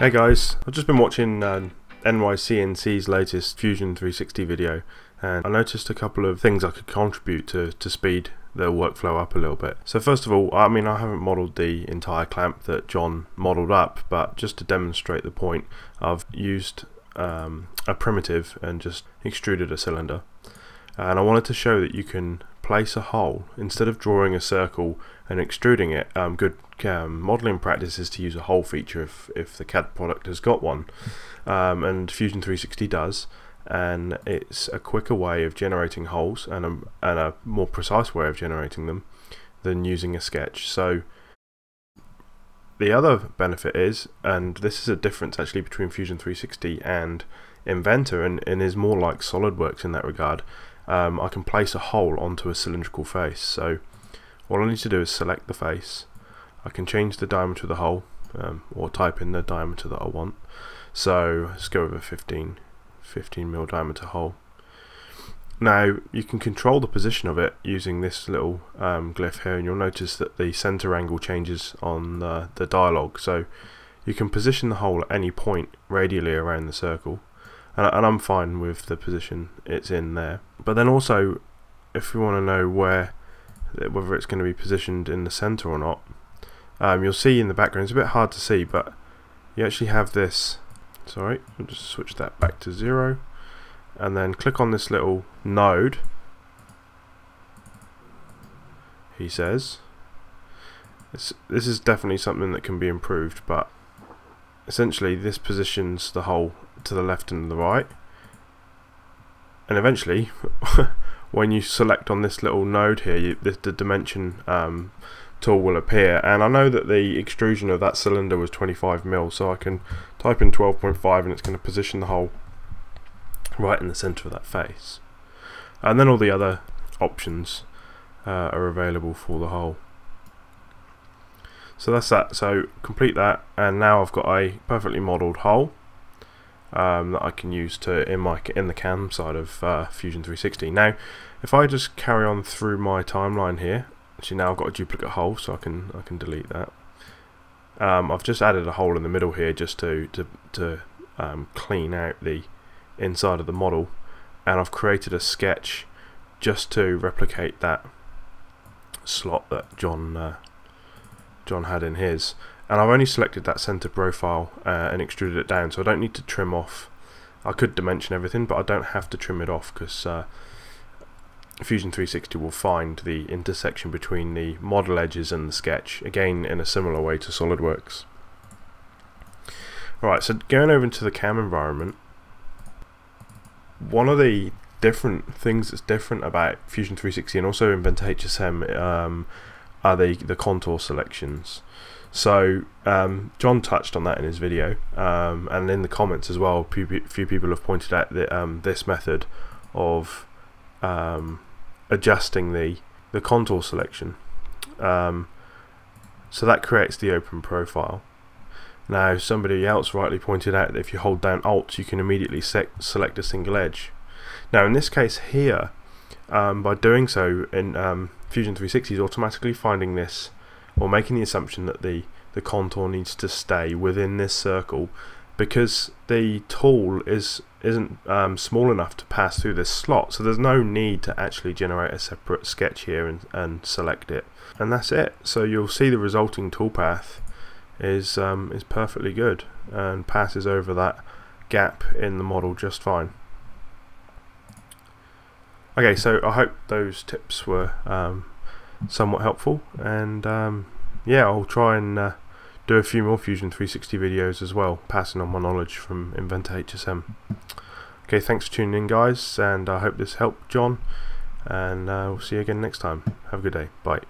Hey guys, I've just been watching uh, NYCCNC's latest Fusion 360 video and I noticed a couple of things I could contribute to, to speed the workflow up a little bit. So first of all, I mean I haven't modelled the entire clamp that John modelled up, but just to demonstrate the point, I've used um, a primitive and just extruded a cylinder. And I wanted to show that you can place a hole instead of drawing a circle and extruding it. Um, good um, modeling practice is to use a hole feature if, if the CAD product has got one, um, and Fusion 360 does. And it's a quicker way of generating holes and a, and a more precise way of generating them than using a sketch. So the other benefit is, and this is a difference actually between Fusion 360 and Inventor, and, and is more like SolidWorks in that regard. Um, I can place a hole onto a cylindrical face. So all I need to do is select the face. I can change the diameter of the hole, um, or type in the diameter that I want. So let's go with a 15, 15 mil diameter hole. Now you can control the position of it using this little um, glyph here and you'll notice that the center angle changes on the, the dialog so you can position the hole at any point radially around the circle and, and I'm fine with the position it's in there but then also if you want to know where whether it's going to be positioned in the center or not um, you'll see in the background it's a bit hard to see but you actually have this sorry I'll just switch that back to zero and then click on this little node he says. This, this is definitely something that can be improved but essentially this positions the hole to the left and the right and eventually when you select on this little node here you, the, dimension um, tool will appear. And I know that the extrusion of that cylinder was 25 mil so I can type in 12.5 and it's going to position the hole right in the center of that face. And then all the other options uh, are available for the hole. So that's that. So complete that and now I've got a perfectly modeled hole um, that I can use to in my in the cam side of uh, Fusion 360 now if I just carry on through my timeline here actually now I've got a duplicate hole so I can I can delete that. Um, I've just added a hole in the middle here just to to, to um, clean out the inside of the model. And I've created a sketch just to replicate that slot that John uh, John had in his and I've only selected that center profile uh, and extruded it down so I don't need to trim off I could dimension everything but I don't have to trim it off because uh, Fusion 360 will find the intersection between the model edges and the sketch again in a similar way to SolidWorks Alright, so going over into the cam environment one of the different things that's different about Fusion 360 and also Inventor HSM um, are the, the contour selections. So um, John touched on that in his video, um, and in the comments as well. Few, few people have pointed out that um, this method of um, adjusting the the contour selection. Um, so that creates the open profile. Now somebody else rightly pointed out that if you hold down Alt you can immediately select a single edge. Now in this case here, um, by doing so in Fusion 360 is automatically finding this or making the assumption that the, the contour needs to stay within this circle because the tool is isn't um, small enough to pass through this slot. So there's no need to actually generate a separate sketch here and, and select it. And that's it. So you'll see the resulting toolpath is um, is perfectly good and passes over that gap in the model just fine. Okay, so I hope those tips were um, somewhat helpful, and um, yeah, I'll try and uh, do a few more Fusion 360 videos as well, passing on my knowledge from Inventor HSM. Okay, thanks for tuning in, guys, and I hope this helped John, and uh, we'll see you again next time. Have a good day. Bye.